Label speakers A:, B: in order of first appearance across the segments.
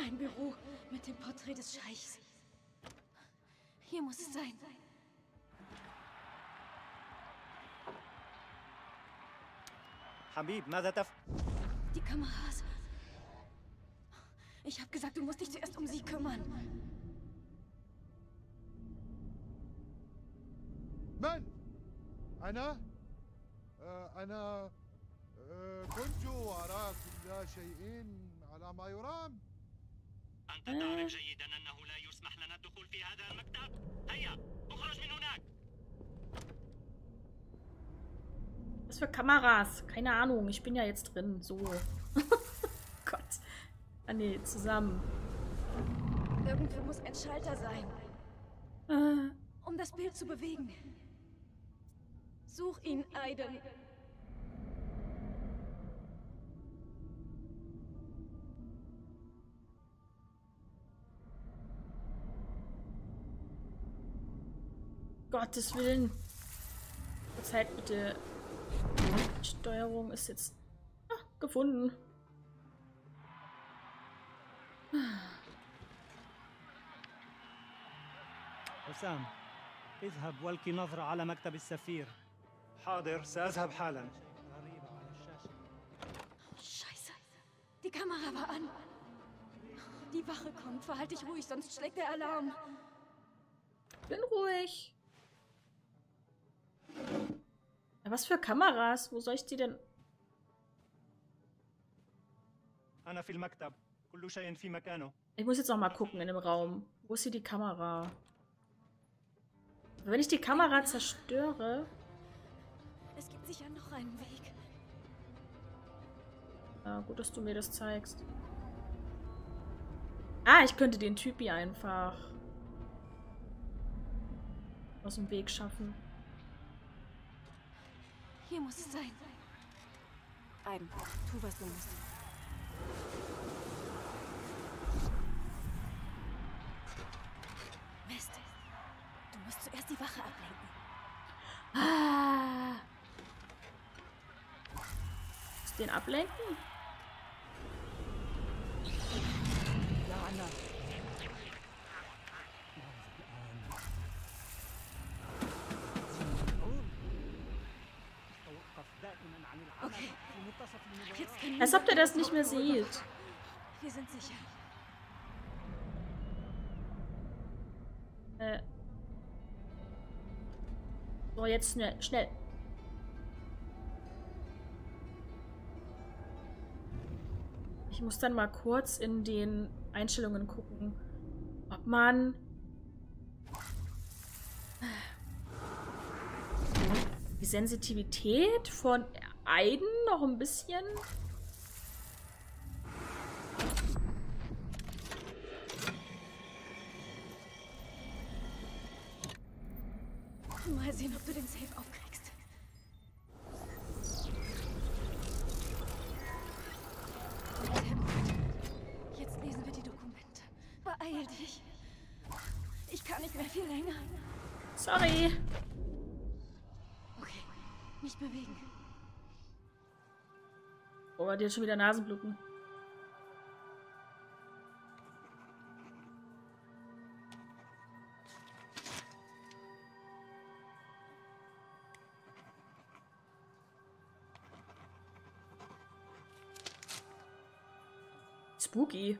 A: Ein Büro mit dem Porträt des Scheichs. Hier muss es sein.
B: حبيب ماذا تف...
A: Die Kameras. Ich habe gesagt, du musst dich zuerst um sie kümmern.
C: من؟ أنا؟ آه أنا آه كنت أرى كل شيء على ما يرام
B: أنت تعرف جيدا أنه لا يسمح لنا الدخول في هذا المكتب هيا اخرج من هناك
D: Was für Kameras? Keine Ahnung. Ich bin ja jetzt drin. So. Gott. Ah, nee, zusammen.
A: Irgendwo muss ein Schalter sein,
D: Äh,
A: um das Bild zu bewegen. Such ihn, Aiden.
D: Gottes Willen. Verzeiht bitte. Steuerung ist jetzt ah, gefunden.
B: حسام اذهب والقي نظرة على مكتب السفير حاضر سأذهب حالا غريبة على الشاشة
A: Scheiße. Die Kamera war an. Die Wache kommt. Verhalte dich ruhig, sonst schlägt der Alarm.
D: Bin ruhig. was für Kameras? Wo soll ich die denn? Ich muss jetzt noch mal gucken in dem Raum. Wo ist hier die Kamera? Wenn ich die Kamera zerstöre...
A: Es gibt sicher noch einen Weg.
D: Ja, gut, dass du mir das zeigst. Ah, ich könnte den Typi einfach aus dem Weg schaffen.
A: Hier muss es sein. Aiden, tu, was du musst. Mist. Du musst zuerst die Wache ablenken.
D: Ah. Muss den ablenken?
A: Ja, Anna.
D: Als ob der das nicht mehr sieht.
A: Wir sind sicher.
D: Äh. So, jetzt schnell, schnell. Ich muss dann mal kurz in den Einstellungen gucken, ob man die Sensitivität von Aiden noch ein bisschen
A: Mal sehen, ob du den Safe aufkriegst.
D: Oh, die hat schon wieder Nasenbluten. Spooky.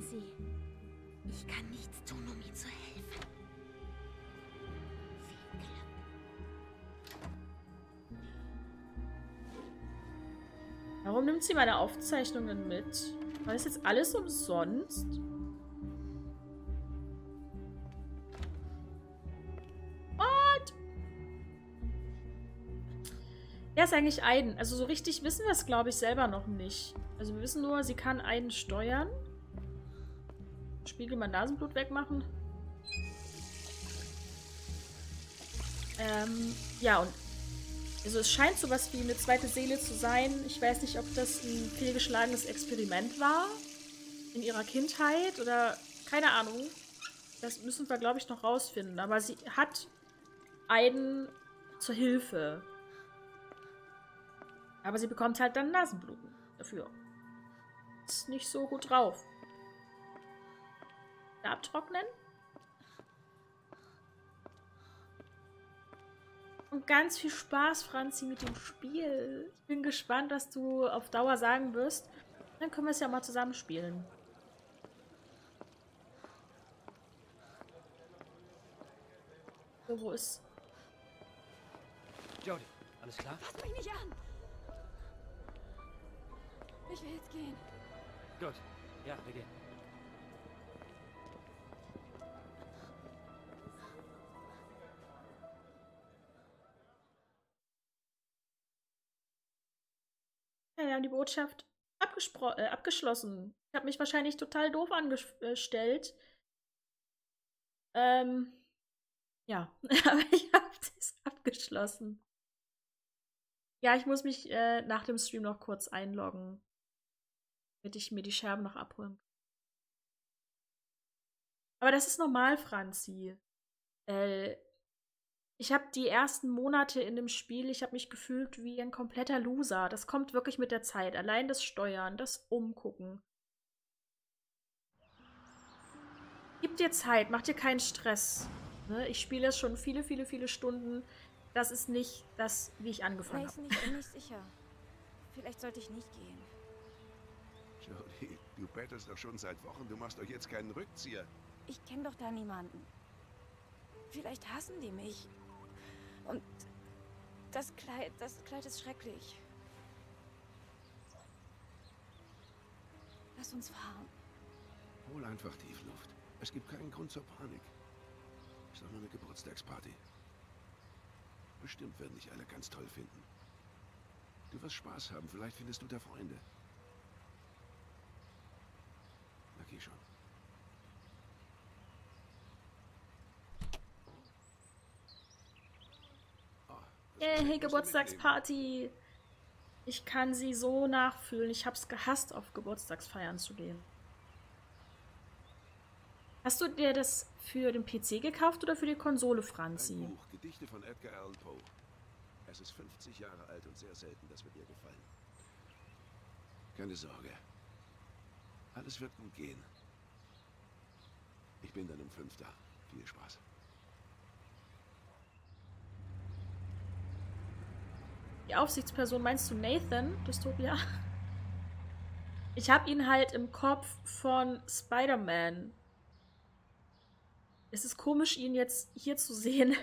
A: Sehen Sie, ich kann nichts tun, um ihm zu helfen. Viel Glück.
D: Warum nimmt sie meine Aufzeichnungen mit? War das jetzt alles umsonst? What? Wer ist eigentlich Aiden? Also so richtig wissen wir es, glaube ich, selber noch nicht. Also wir wissen nur, sie kann Aiden steuern. Spiegel mein Nasenblut wegmachen. Ähm, ja, und also es scheint sowas wie eine zweite Seele zu sein. Ich weiß nicht, ob das ein fehlgeschlagenes Experiment war in ihrer Kindheit oder keine Ahnung. Das müssen wir, glaube ich, noch rausfinden. Aber sie hat Aiden zur Hilfe. Aber sie bekommt halt dann Nasenbluten dafür. Ist nicht so gut drauf. Abtrocknen? Und ganz viel Spaß, Franzi, mit dem Spiel. Ich bin gespannt, was du auf Dauer sagen wirst. Dann können wir es ja mal zusammen spielen. So, wo ist...
E: Jody, alles klar?
A: Fass mich nicht an! Ich will jetzt gehen.
E: Gut. Ja, wir gehen.
D: Wir haben die Botschaft äh, abgeschlossen. Ich habe mich wahrscheinlich total doof angestellt. Ähm, ja, aber ich habe das abgeschlossen. Ja, ich muss mich äh, nach dem Stream noch kurz einloggen, damit ich mir die Scherben noch abholen kann. Aber das ist normal, Franzi. Äh, ich habe die ersten Monate in dem Spiel, ich habe mich gefühlt wie ein kompletter Loser. Das kommt wirklich mit der Zeit. Allein das Steuern, das Umgucken. Gib dir Zeit, mach dir keinen Stress. Ne? Ich spiele es schon viele, viele, viele Stunden. Das ist nicht das, wie ich angefangen habe.
A: Ich bin nicht sicher. Vielleicht sollte ich nicht gehen.
F: Jody, du bettelst doch schon seit Wochen. Du machst doch jetzt keinen Rückzieher.
A: Ich kenne doch da niemanden. Vielleicht hassen die mich. Das Kleid, das Kleid ist schrecklich. Lass uns fahren.
F: Hol einfach Tiefluft. Es gibt keinen Grund zur Panik. Ist doch nur eine Geburtstagsparty. Bestimmt werden dich alle ganz toll finden. Du wirst Spaß haben. Vielleicht findest du da Freunde. Na geh schon.
D: Yay, Geburtstagsparty! Ich kann sie so nachfühlen. Ich hab's gehasst, auf Geburtstagsfeiern zu gehen. Hast du dir das für den PC gekauft oder für die Konsole, Franzi?
F: Ein Buch, Gedichte von Edgar Allan Poe. Es ist 50 Jahre alt und sehr selten, das wird dir gefallen. Keine Sorge. Alles wird gut gehen. Ich bin dann um fünf da. Viel Spaß.
D: Die Aufsichtsperson, meinst du Nathan, Dystopia? Ich habe ihn halt im Kopf von Spider-Man. Es ist komisch, ihn jetzt hier zu sehen.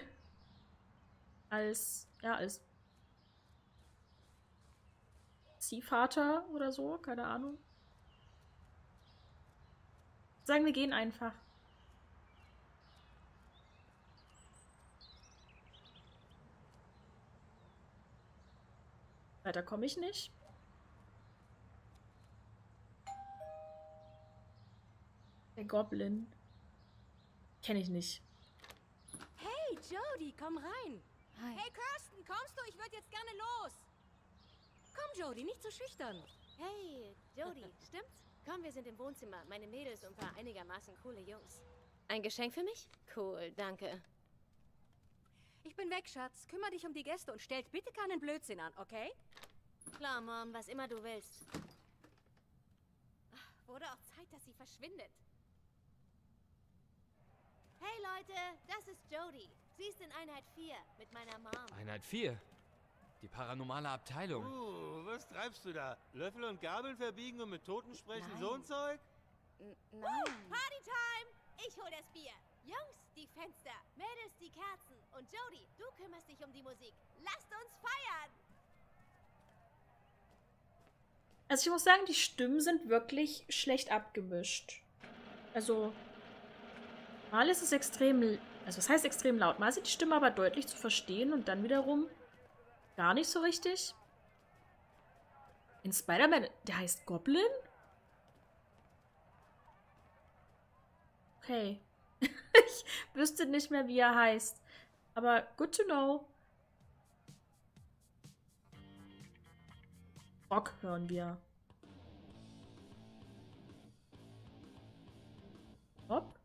D: Als, ja, als Ziehvater oder so, keine Ahnung. Sagen wir gehen einfach. Weiter komme ich nicht. Der Goblin. Kenne ich nicht.
G: Hey, Jody, komm rein.
A: Hi.
G: Hey, Kirsten, kommst du? Ich würde jetzt gerne los. Komm, Jody, nicht so schüchtern.
H: Hey, Jody, stimmt's? Komm, wir sind im Wohnzimmer. Meine Mädels und ein paar einigermaßen coole Jungs. Ein Geschenk für mich? Cool, danke.
G: Ich bin weg, Schatz. Kümmer dich um die Gäste und stellt bitte keinen Blödsinn an, okay?
H: Klar, Mom, was immer du willst. Ach, Wurde auch Zeit, dass sie verschwindet. Hey Leute, das ist Jody. Sie ist in Einheit 4 mit meiner Mom.
E: Einheit 4. Die paranormale Abteilung.
I: Uh, was treibst du da? Löffel und Gabel verbiegen und mit Toten sprechen, so ein Zeug?
H: N nein. Partytime! Ich hol das Bier. Jungs, die Fenster. Mädels, die Kerzen. Und Jody, du kümmerst dich um die Musik. Lasst uns feiern!
D: Also ich muss sagen, die Stimmen sind wirklich schlecht abgemischt. Also mal ist es extrem, also was heißt extrem laut? Mal sind die Stimmen aber deutlich zu verstehen und dann wiederum gar nicht so richtig. In Spider-Man, der heißt Goblin? Okay. ich wüsste nicht mehr, wie er heißt. Aber good to know. Rock hören wir. Hopp.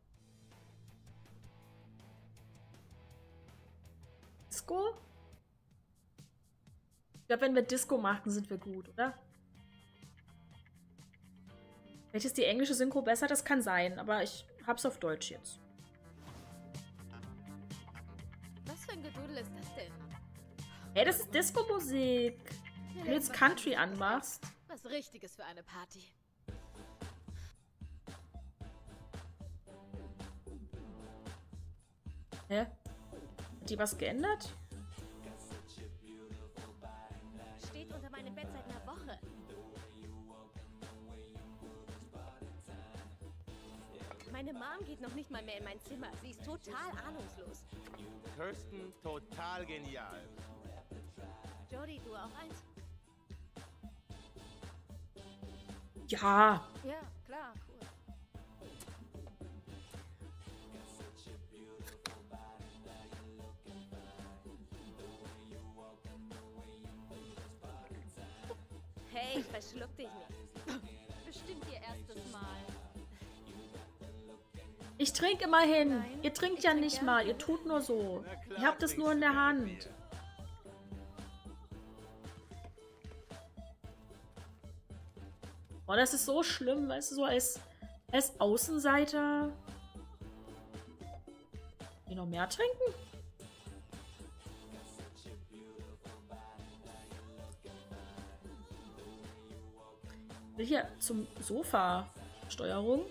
D: Disco? Ich glaube, wenn wir Disco machen, sind wir gut, oder? Vielleicht ist die englische Synchro besser, das kann sein, aber ich hab's auf Deutsch jetzt. Ey, das ist Disco-Musik. Wenn du jetzt Country anmachst.
H: Was Richtiges für eine Party.
D: Hä? Hat die was geändert?
H: Steht unter meinem Bett seit einer Woche. Meine Mom geht noch nicht mal mehr in mein Zimmer. Sie ist total ahnungslos.
I: Kirsten, total genial.
H: Jody, du auch eins?
D: Ja.
A: Ja, klar, cool.
H: Hey, verschluck dich nicht.
G: Bestimmt ihr erstes Mal.
D: Ich trinke immerhin. Ihr trinkt ja nicht mal. Ihr tut nur so. Ihr habt es nur in der Hand. Boah, das ist so schlimm, weißt du, so als, als Außenseiter. Hier noch mehr trinken? Will hier zum Sofa Steuerung.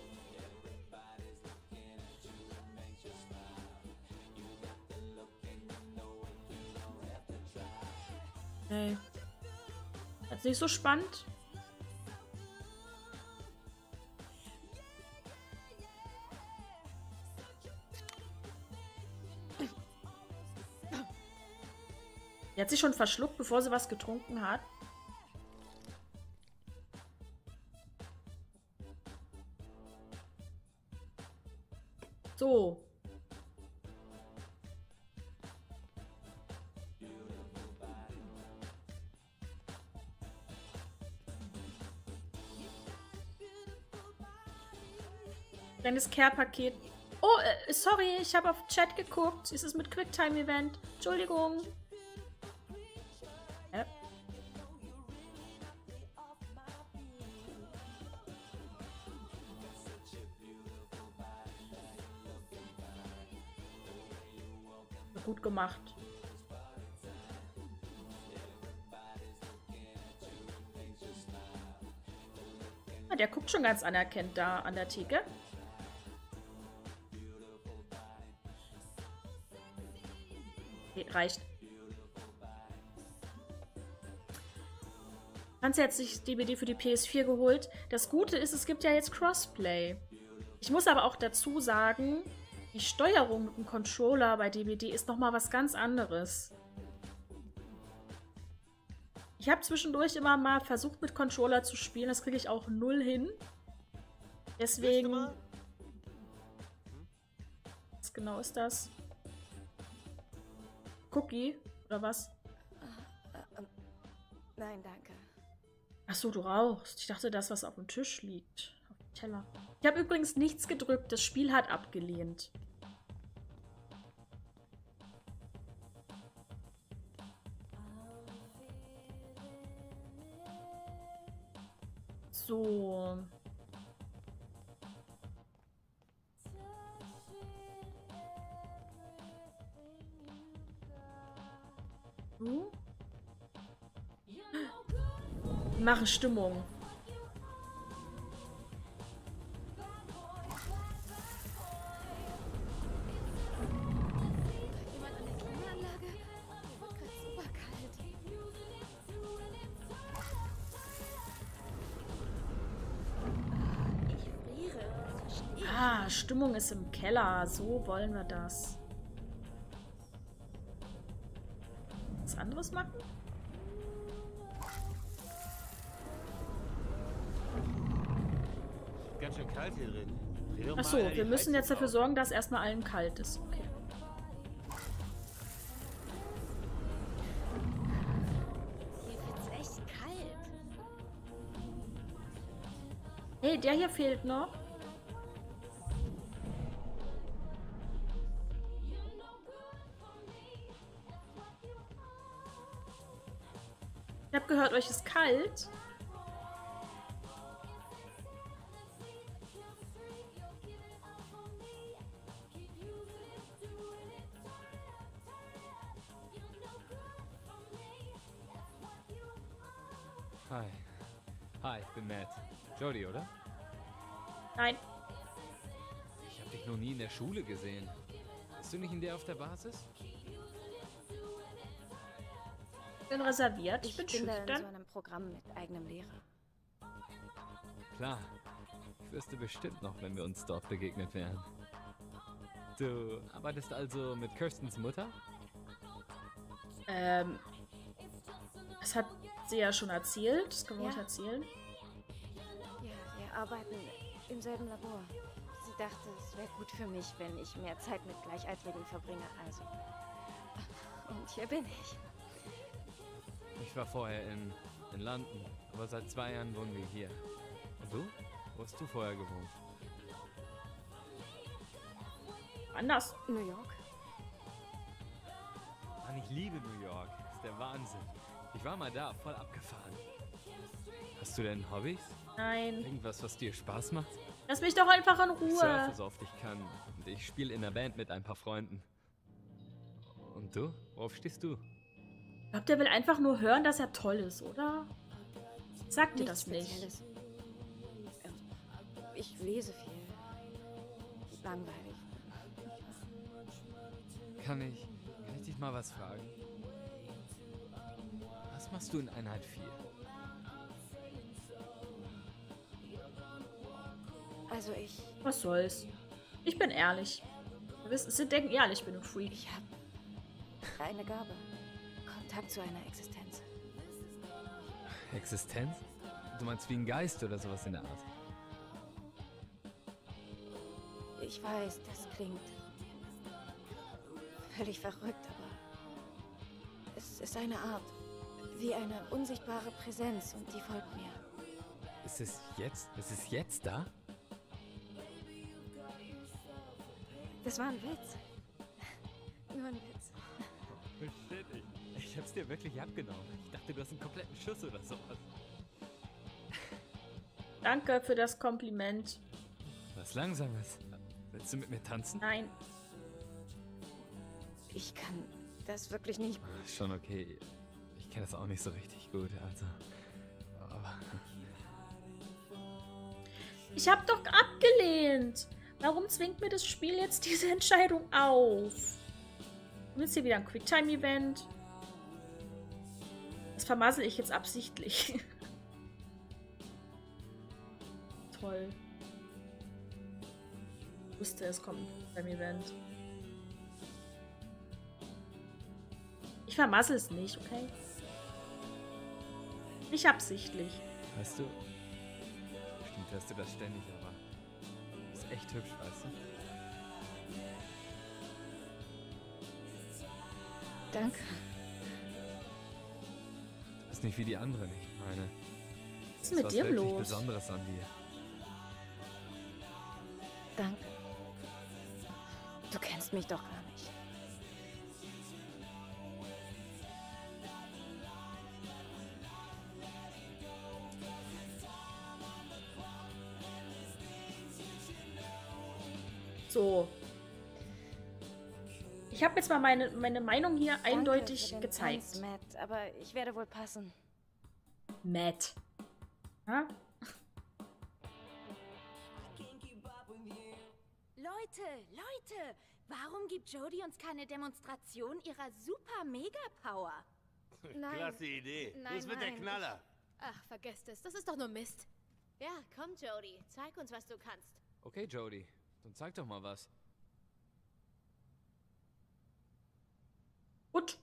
D: Nee. Jetzt nicht so spannend. Hat sich schon verschluckt, bevor sie was getrunken hat. So. Kleines Care-Paket. Oh, äh, sorry, ich habe auf Chat geguckt. Es ist mit Quicktime-Event. Entschuldigung. Guckt schon ganz anerkennt da an der Theke. Okay, reicht. Hans hat sich DBD für die PS4 geholt. Das Gute ist, es gibt ja jetzt Crossplay. Ich muss aber auch dazu sagen, die Steuerung mit dem Controller bei DBD ist nochmal was ganz anderes. Ich habe zwischendurch immer mal versucht, mit Controller zu spielen. Das kriege ich auch null hin. Deswegen... Was genau ist das? Cookie? Oder was?
A: Nein, danke.
D: Achso, du rauchst. Ich dachte, das, was auf dem Tisch liegt. Auf dem Teller. Ich habe übrigens nichts gedrückt. Das Spiel hat abgelehnt. So. Hm? Machen Stimmung. Ah, Stimmung ist im Keller. So wollen wir das. Was anderes machen?
I: Ganz schön kalt hier drin.
D: Achso, wir müssen jetzt dafür sorgen, dass erstmal allen kalt ist. Okay. Hey, der hier fehlt noch. Euch ist kalt.
E: Hi. Hi, ich bin Matt. Jody, oder?
D: Nein,
E: Ich habe dich noch nie in der Schule gesehen. Bist du nicht in der auf der Basis?
D: Bin reserviert. Ich,
A: Ich
D: bin,
A: bin in so einem Programm mit eigenem Lehrer.
E: Klar. Ich wüsste bestimmt noch, wenn wir uns dort begegnet wären. Du arbeitest also mit Kirstens Mutter?
D: Ähm, das hat sie ja schon erzählt. Das können wir
A: Ja.
D: erzählen.
A: Ja, wir arbeiten im selben Labor. Sie dachte, es wäre gut für mich, wenn ich mehr Zeit mit Gleichaltrigen verbringe. Also. Und hier bin ich.
E: Ich war vorher in, in London, aber seit zwei Jahren wohnen wir hier. Und du? Wo hast du vorher gewohnt?
D: Anders.
A: New York?
E: Mann, ich liebe New York. Das ist der Wahnsinn. Ich war mal da, voll abgefahren. Hast du denn Hobbys?
D: Nein.
E: Irgendwas, was dir Spaß macht?
D: Lass mich doch einfach in
E: Ich surfe
D: Ruhe.
E: so oft ich kann. Und ich spiele in der Band mit ein paar Freunden. Und du? Worauf stehst du?
D: Ich glaube, der will einfach nur hören, dass er toll ist, oder? Sag dir das nicht.
A: Spezielles. Ähm, Ich lese viel. Langweilig.
E: Kann ich, kann ich dich mal was fragen? Was machst du in Einheit 4?
A: Also ich,
D: Was soll's? Ich bin ehrlich. Sie denken ehrlich, ich bin ein Freak.
A: ich habe eine Gabe. Kontakt zu einer Existenz.
E: Existenz? Du meinst wie ein Geist oder sowas in der Art?
A: Ich weiß, das klingt völlig verrückt, aber es ist eine Art, wie eine unsichtbare Präsenz und die folgt mir.
E: Ist es jetzt? Ist es jetzt da?
A: Das war ein Witz. Nur ein Witz.
E: Oh shit, ich, hab's dir wirklich abgenommen. Ich dachte, du hast einen kompletten Schuss oder sowas.
D: Danke für das Kompliment.
E: Was Langsames. Willst du mit mir tanzen?
D: Nein.
A: Ich kann das wirklich nicht.
E: Schon okay. Ich kenne das auch nicht so richtig gut, also. Aber
D: Ich habe doch abgelehnt. Warum zwingt mir das Spiel jetzt diese Entscheidung auf? Und jetzt hier wieder ein Quicktime-Event. Das vermassel ich jetzt absichtlich. Toll. Ich wusste, es kommt beim Event. Ich vermassel es nicht, okay? Nicht absichtlich.
E: weißt du. Bestimmt hörst du das ständig, aber. Ist echt hübsch, weißt du?
A: Danke.
E: Bist nicht wie die anderen, ich meine.
D: Was ist mit dir los?
E: Besonderes an dir.
A: Danke. Du kennst mich doch gar nicht.
D: So. Ich habe jetzt mal meine, meine Meinung hier
A: Danke
D: eindeutig
A: für den
D: gezeigt.
A: Tanz, Matt, aber ich werde wohl passen.
D: Matt. Ja?
G: Leute, Leute, warum gibt Jodie uns keine Demonstration ihrer super Mega-Power?
A: Nein.
I: Klasse Idee.
A: Nein,
I: das wird der
A: nein,
I: Knaller.
H: Ach, vergesst es. Das ist doch nur Mist. Ja, komm, Jody. Zeig uns, was du kannst.
E: Okay, Jody. Dann sag doch mal was.
D: Gut.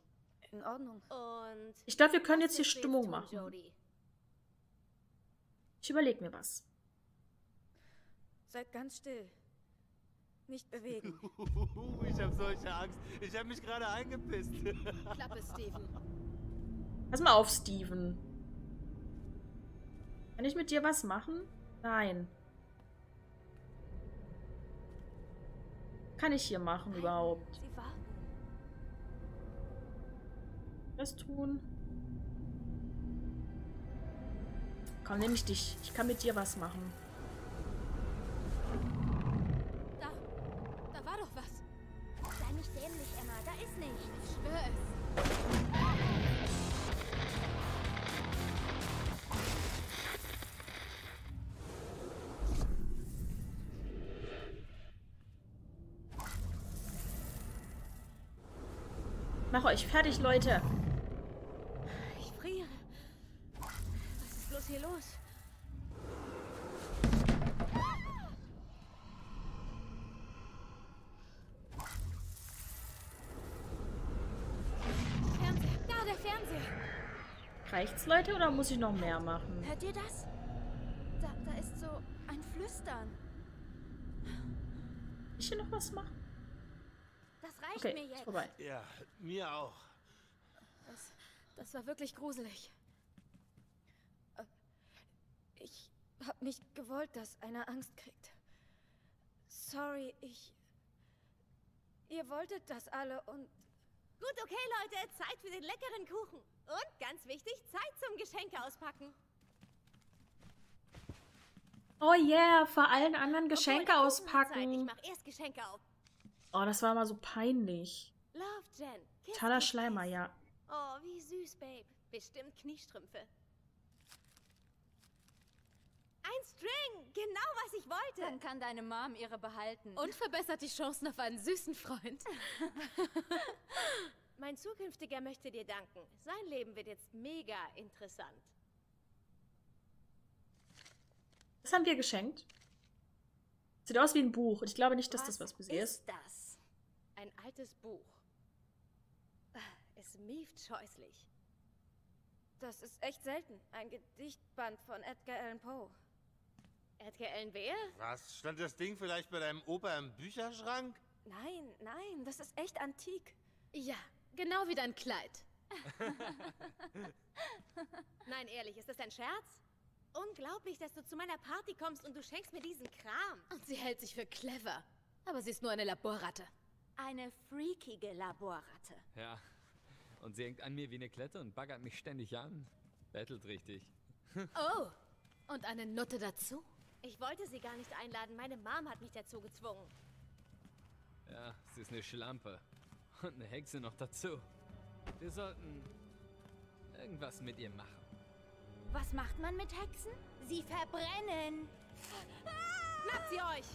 A: In Ordnung.
H: Und
D: Ich glaube, wir können jetzt hier Stimmung
H: tun,
D: machen.
H: Jody?
D: Ich überlege mir was.
A: Seid ganz still. Nicht bewegen.
I: ich hab solche Angst. Ich hab mich gerade eingepisst.
G: Klappe, Steven.
D: Pass mal auf, Steven. Kann ich mit dir was machen? Nein. Kann ich hier machen überhaupt?
A: Sie warten.
D: Was tun? Komm, nehme ich dich. Ich kann mit dir was machen.
G: Da. Da war doch was.
H: Sei nicht dämlich, Emma. Da ist nichts.
G: Ich schwöre es.
D: Mach euch fertig, Leute.
G: Fernseher.
D: Reicht's, Leute, oder muss ich noch mehr machen?
G: Hört ihr das? Da, da ist so ein Flüstern.
D: Ich hier noch was machen?
H: Das reicht
D: Okay,
H: mir
D: ist
H: jetzt.
D: vorbei.
I: ja, mir auch.
A: Das, das war wirklich gruselig. Äh, Ich hab nicht gewollt, dass einer Angst kriegt. Sorry, ich. Ihr wolltet das alle und
H: Gut, okay, Leute. Zeit für den leckeren Kuchen. Und ganz wichtig, Zeit zum Geschenke auspacken.
D: Oh yeah, vor allen anderen Geschenke
H: Obwohl, Zeit. Ich
D: auspacken.
H: mach erst Geschenke auf.
D: Oh, das war mal so peinlich.
H: Love, Jen. Kiss,
D: Schleimer, ja.
H: Oh, wie süß, Babe. Bestimmt Kniestrümpfe. Ein String. Genau, was ich wollte.
G: Dann kann deine Mom ihre behalten. Und verbessert die Chancen auf einen süßen Freund.
H: Mein zukünftiger möchte dir danken. Sein Leben wird jetzt mega interessant.
D: Das haben wir geschenkt. Sieht aus wie ein Buch. Und ich glaube nicht, dass das was für sie ist.
H: ist das? Ein altes Buch. Es mieft scheußlich.
A: das ist echt selten. Ein Gedichtband von Edgar Allan Poe.
H: Edgar Allan wer?
I: Was? Stand das Ding vielleicht bei deinem Opa im Bücherschrank?
A: Nein, nein, das ist echt antik.
G: Ja, genau wie dein Kleid.
H: Nein, ehrlich, ist das ein Scherz? Unglaublich, dass du zu meiner Party kommst und du schenkst mir diesen Kram.
G: Und sie hält sich für clever. Aber sie ist nur eine Laborratte.
H: Eine freakige Laborratte.
E: Ja. Und sie hängt an mir wie eine Klette und baggert mich ständig an. Bettelt richtig.
G: Oh, und eine Nutte dazu.
H: Ich wollte sie gar nicht einladen. Meine Mom hat mich dazu gezwungen.
E: Ja, sie ist eine Schlampe. Und eine Hexe noch dazu. Wir sollten irgendwas mit ihr machen.
H: Was macht man mit Hexen? Sie verbrennen. Schnappt sie euch!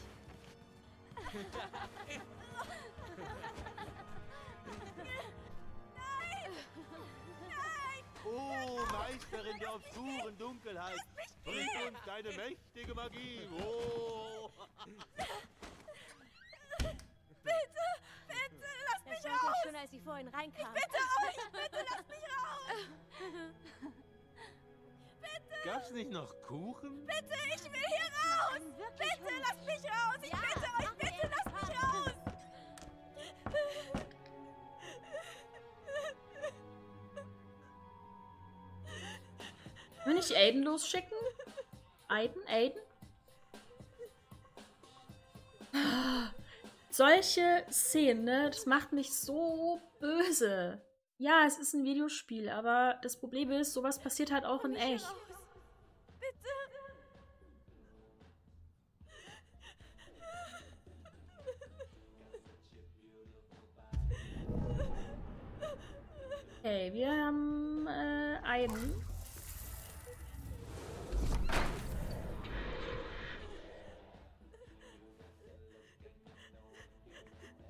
I: Oh, Meisterin der obskuren Dunkelheit. Bring uns deine mächtige Magie. Oh.
H: Das war ja schon, als sie vorhin reinkam. bitte euch! Bitte lasst mich raus!
I: Gab's nicht noch Kuchen?
H: Bitte, ich will hier raus! Bitte, lasst mich raus! Ich bitte euch, bitte lasst mich raus!
D: Will ich Aiden losschicken? Aiden? Aiden? Solche Szenen, ne, das macht mich so böse. Ja, es ist ein Videospiel, aber das Problem ist, sowas passiert halt auch in echt.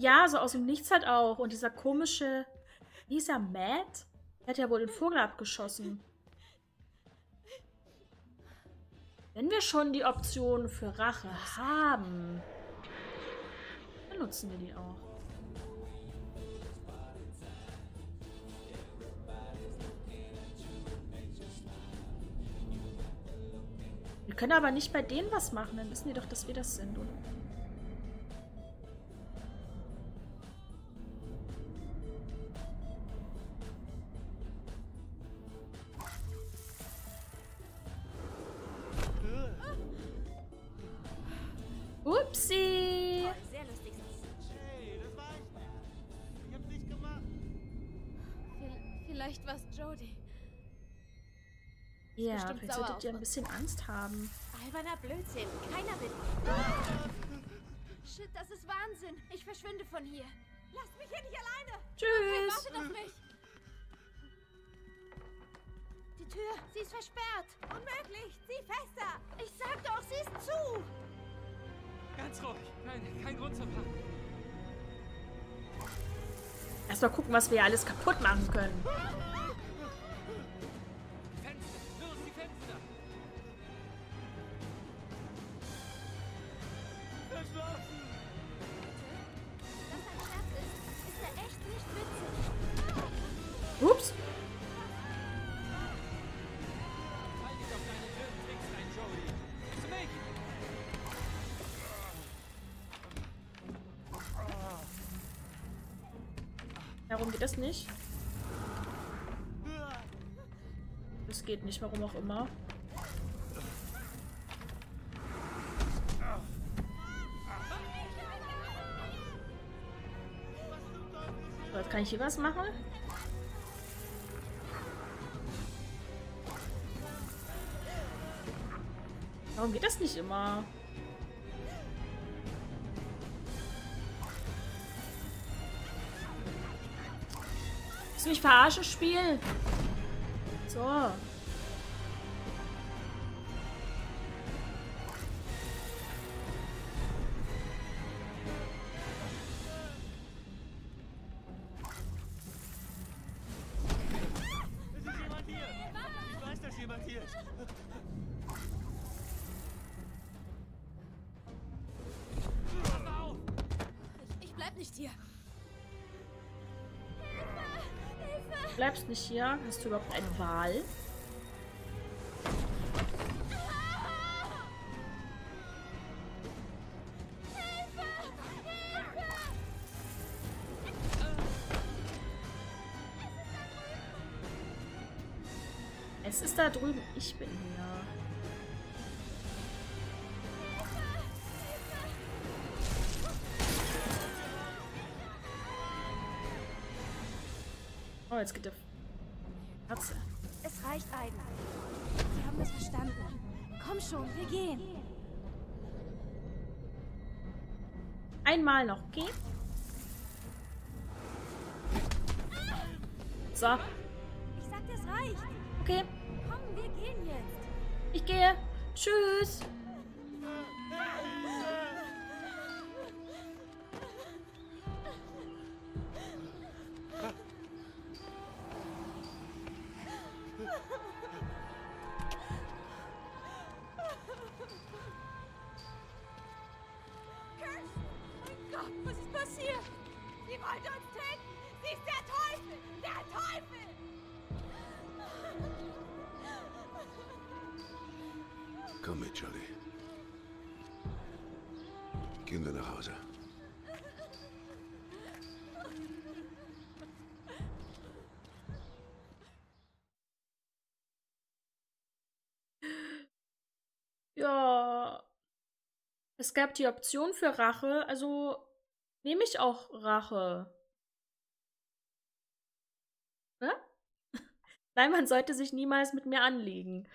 D: Ja, so aus dem Nichts halt auch. Und dieser komische. Wie ist er? Matt? Der hat ja wohl den Vogel abgeschossen. Wenn wir schon die Option für Rache haben, Benutzen wir die auch. Wir können aber nicht bei denen was machen, dann wissen die doch, dass wir das sind, oder?
A: Bestimmt
D: vielleicht
A: sauer
D: solltet ihr ein bisschen Angst haben.
G: Alberner Blödsinn. Keiner will. Shit, das ist Wahnsinn. Ich verschwinde von hier. Lasst mich hier nicht alleine.
D: Tschüss!
G: Wartet auf mich. Die Tür, sie ist versperrt. Unmöglich. Zieh fester. Ich sag doch, sie ist zu.
E: Ganz ruhig. Kein, kein Grund zur Panik.
D: Erstmal gucken, was wir alles kaputt machen können.
G: Nicht?
D: Das geht nicht, warum auch immer. So, kann ich hier was machen? Warum geht das nicht immer? Willst du mich verarschen, Spiel? So.
A: Nicht hier.
D: Hast du überhaupt eine Wahl? Es ist da drüben. Ich bin hier. Oh, jetzt geht der
G: reicht, Aiden. Sie haben das verstanden. Komm schon, wir gehen.
D: Einmal noch, okay? So,
G: Ich sagte, es reicht.
D: okay.
G: Komm, wir gehen jetzt.
D: Ich gehe. Tschüss.
G: Was ist passiert? Sie wollte uns töten. Sie ist der Teufel. Der Teufel.
F: Komm mit, Jolly. Gehen wir nach Hause.
D: Ja. Es gab die Option für Rache, also nehme ich auch Rache. Ne? Nein, man sollte sich niemals mit mir anlegen.